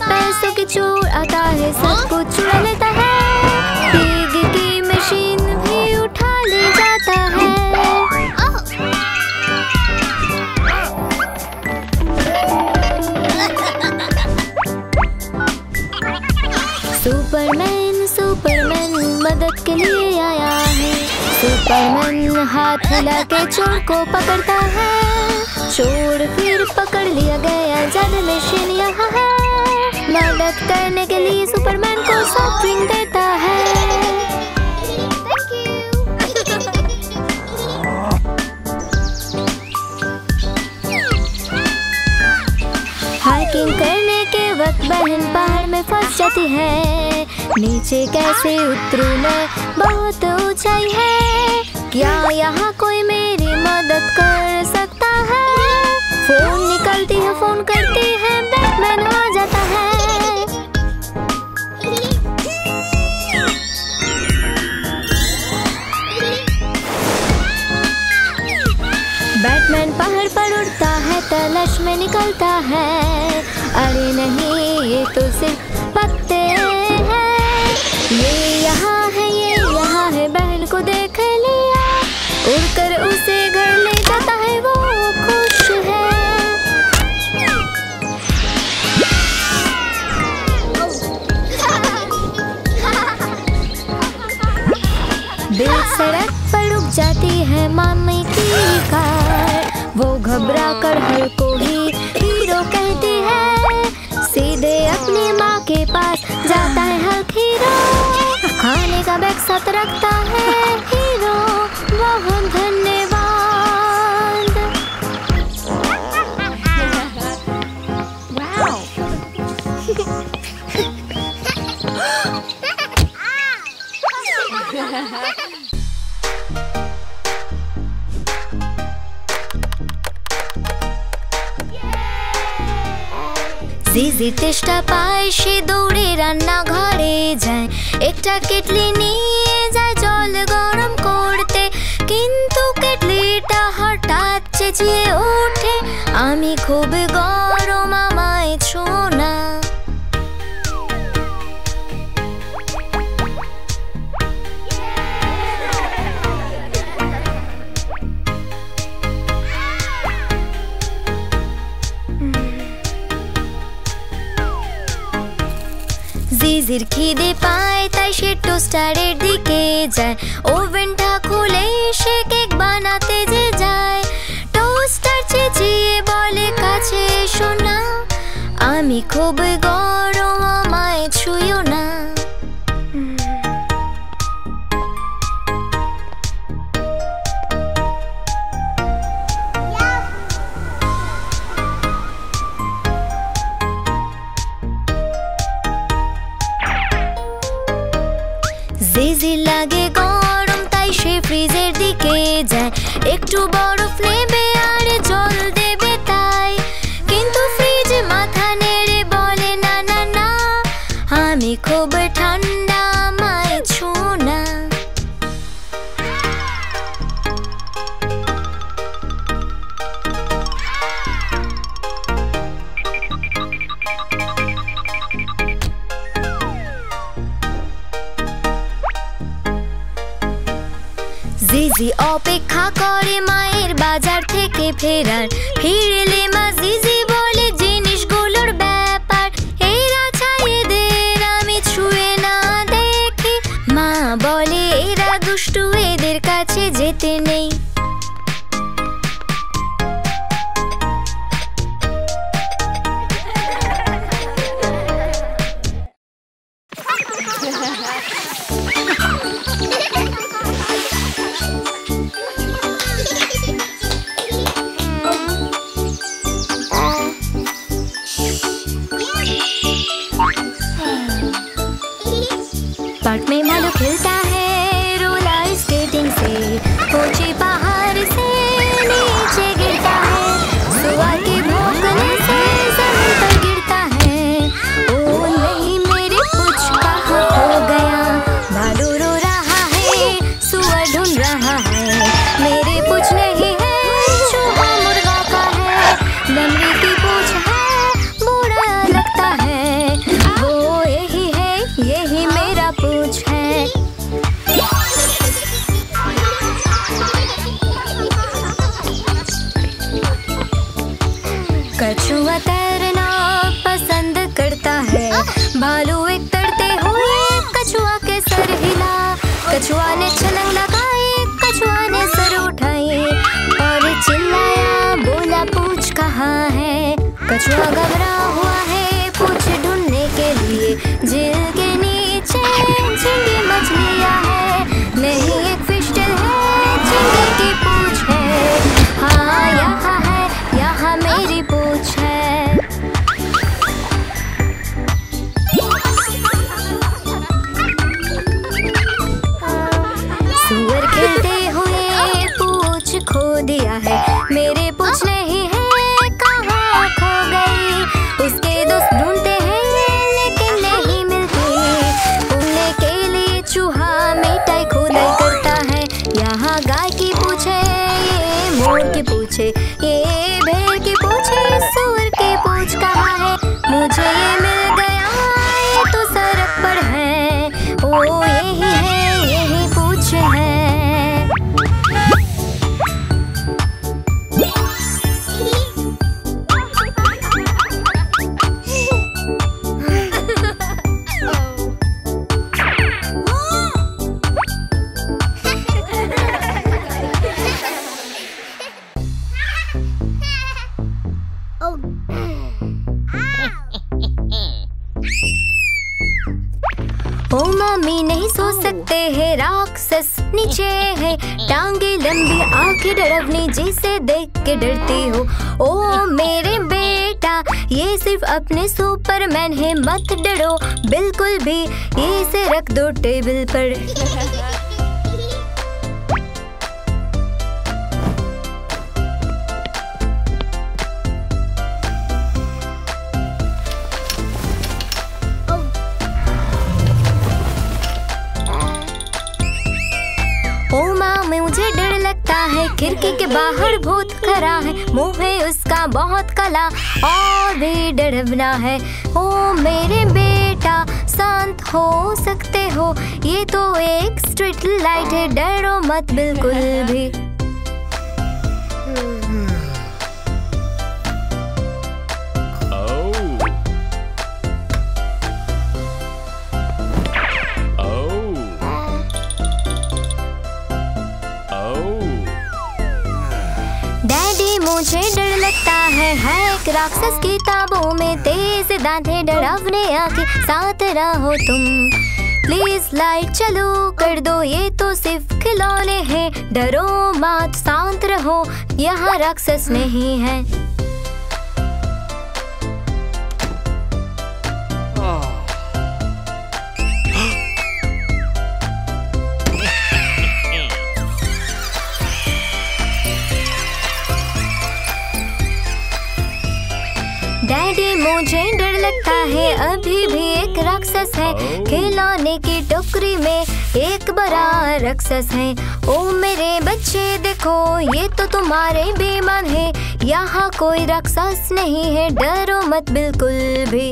पैसों की चोर आता है सब कुछ चुरा लेता है। पिग की मशीन भी उठा ले जाता है। सुपरमैन सुपरमैन मदद के लिए आया है। सुपरमैन हाथ हिला के चोर को पकड़ता है। चोर फिर पकड़ लिया गया जब मशीन यहाँ है। मदद करने के लिए सुपरमैन को सॉफ्ट देता है। हाइकिंग करने के वक्त बहन पहाड़ में फंस जाती है। नीचे कैसे उतरू मैं? बहुत ऊंचाई है। क्या यहाँ कोई मेरी मदद कर सकता है? फ़ोन निकलती है, फ़ोन करती है, बैटमैन आ जाता है। तलाश में निकलता है। अरे नहीं ये तो सिर्फ़ घबरा कर हर को ही हीरो कहते हैं, सीधे अपनी माँ के पास जाता है हर हीरो खाने का बैग साथ रखता है हीरो बहुत धन्यवाद জিজি চেষ্টা পায়, সে দৌড়ে রান্না ঘরে যায়। একটা কেটলি নিয়ে যায় জল গরম করতে। কিন্তু কেটলিটা হঠাৎ চেঁচিয়ে ওঠে। আমি খুব গরম, আমায় ছোনা জিজির খিদে পায়, তাই সে টোস্টারের দিকে যায়। ওভেনটা খুলে সে কেক বানাতে যে যায়। টোস্টার চেঁচিয়ে বলে, কাছে শোনা আমি খুব গরম একটু বরফ নেবে আর জল দেবে তাই। কিন্তু ফ্রিজ মাথা নেড়ে বলে, না না না, আমি খুব ঠান্ডা আমায় ছোনা। জিজি অপেক্ষা থেকে ফেরার ফিরলে মা कछुआ तैरना पसंद करता है। भालू एक तड़ते हुए कछुआ के सर हिला। कछुआ ने छलंग लगाए कछुआ ने सर उठाए। और चिल्लाया, बोला, पूछ कहाँ है? कछुआ घबरा की मम्मी नहीं सो सकते हैं, राक्षस नीचे है। टांगे लंबी आँखें डरवनी जिसे देख के डरती हो। ओ मेरे बेटा, ये सिर्फ़ अपने सुपरमैन है, मत डरो। बिल्कुल भी, ये से रख दो टेबल पर। खिड़की के बाहर भूत खड़ा है, मुँह है उसका बहुत कला, और भी डरबना है। ओ, मेरे बेटा, शांत हो सकते हो, ये तो एक स्ट्रीट लाइट है, डरो मत बिल्कुल भी। है। एक राक्षस किताबों में तेज दांते डरावने आके साथ रहो तुम। प्लीज़ लाइट चलो, कर दो ये तो सिर्फ़ खिलौने हैं। डरो मत, शांत रहो। यहाँ राक्षस नहीं है। डैडी मुझे डर लगता है। अभी भी एक राक्षस है. खिलौने की टोकरी में एक बड़ा राक्षस है। ओ मेरे बच्चे देखो ये तो तुम्हारे बेमान है। यहाँ कोई राक्षस नहीं है डरो मत बिल्कुल भी।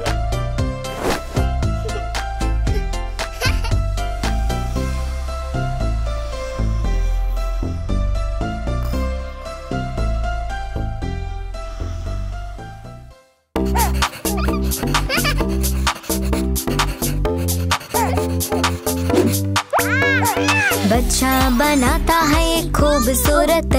बच्चा बनाता है एक खूबसूरत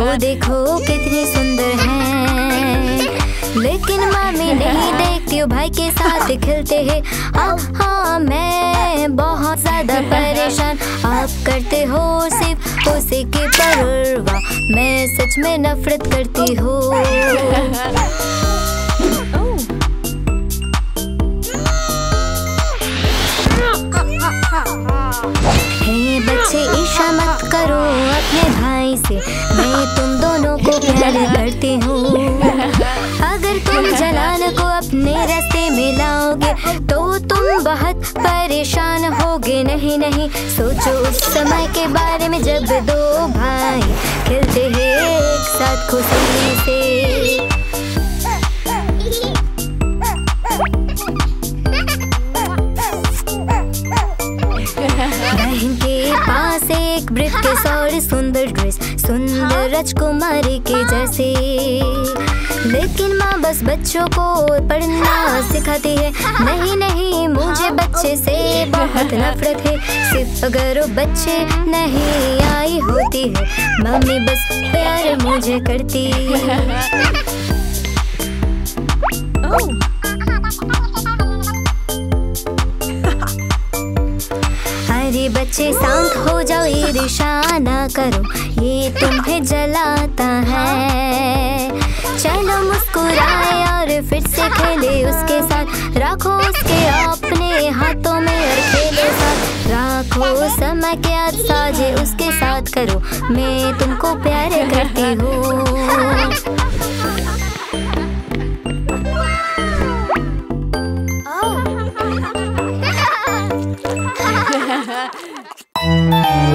ओ देखो कितनी सुंदर है। लेकिन मामी नहीं देखती हो भाई के साथ खेलते हैं। हाँ हाँ मैं बहुत ज़्यादा परेशान। आप करते हो सिर्फ़ उसी की परवाह। मैं सच में नफरत करती हूँ। हे बच्चे ईशा मत करो अपने भाई से। मैं तुम दोनों को प्यार करती हूँ। अगर तुम जलाल को अपने रास्ते में लाओगे तो तुम बहुत परेशान होगे। नहीं नहीं, सोचो उस समय के बारे में जब दो भाई खेलते हैं एक साथ खुशी से। बहन के पास एक ब्रिटिश और सुंदर ड्रेस सुंदर राजकुमारी के जैसे। लेकिन माँ बस बच्चों को पढ़ना सिखाती है। नहीं नहीं मुझे बच्चे से बहुत नफरत है। सिर्फ़ अगर वो बच्चे नहीं आई होती है। मम्मी बस प्यार मुझे करती बच्चे शांत हो जाओ ईर्षा ना करो। ये तुम्हें जलाता है। चलो मुस्कुराए और फिर से खेले उसके साथ। रखो उसके अपने हाथों में और खेले साथ। रखो समय के आज साजे उसके साथ करो। मैं तुमको प्यार करती हूँ। एक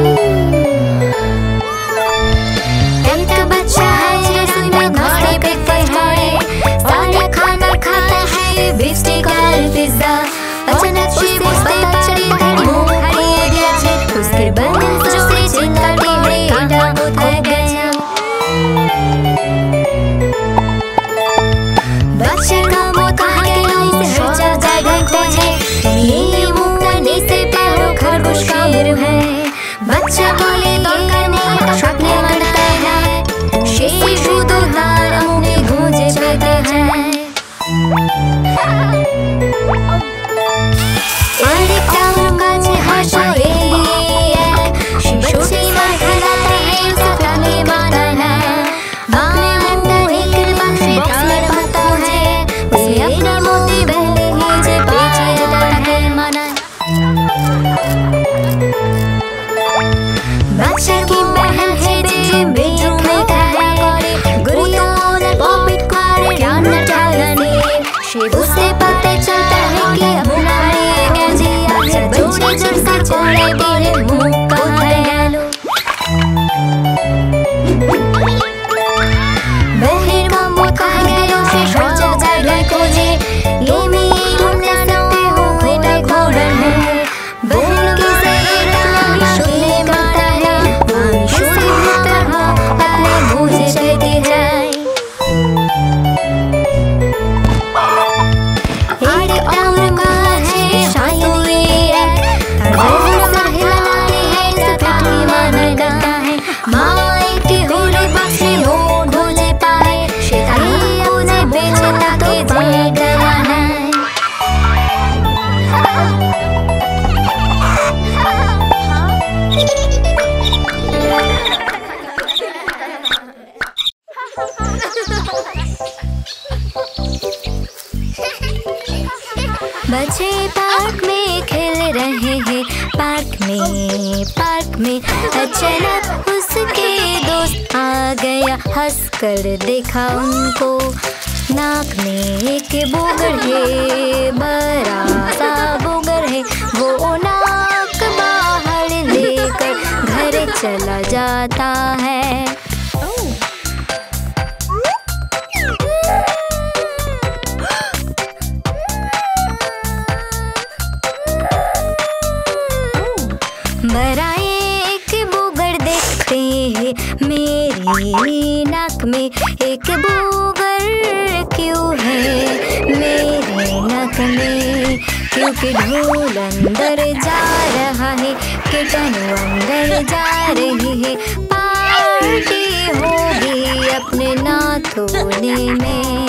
बच्चा बोले कर देखा उनको। नाक में एक बोगर है, बड़ा सा बोगर है। वो नाक बाहर लेकर घर चला जाता है। क्योंकि ढोल अंदर जा रहा है कीटाणु अंदर जा रही है। पार्टी होगी अपने नाथोने में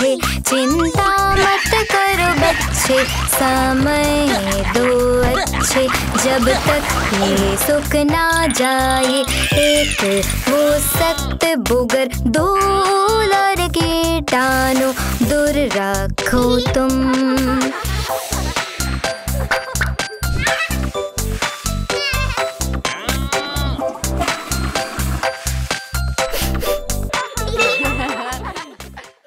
हैं चिंता मत करो बच्चे, समय दो अच्छे। जब तक ये सुख ना जाए, एक वो सख्त बुगर धूल और कीटाणु दूर रखो तुम।